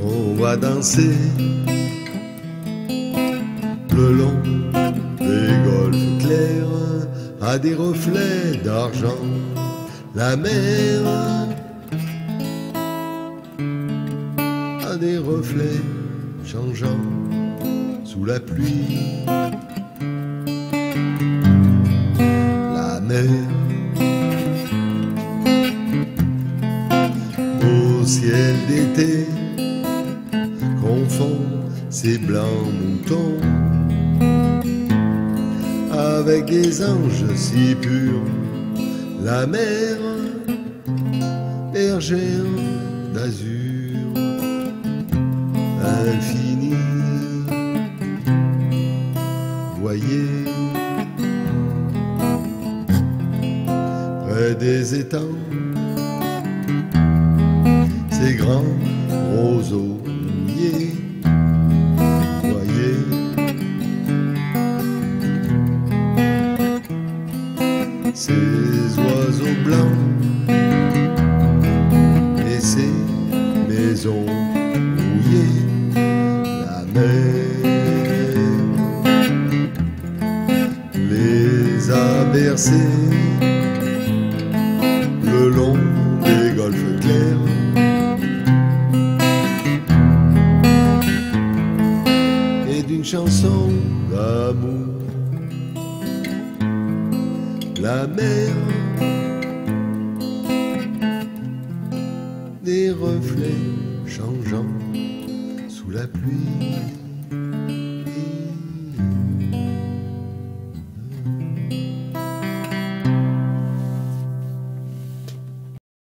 Qu'on va danser le long des golfes clairs à des reflets d'argent. La mer a des reflets changeants sous la pluie. Au ciel d'été confond ses blancs moutons avec des anges si purs. La mer, bergère d'azur, infinie. Voyez, près des étangs, ces grands roseaux mouillés. Voyez, ces oiseaux blancs et ces maisons mouillées, la mer. Les a bercés chanson d'amour la mer, des reflets changeants sous la pluie.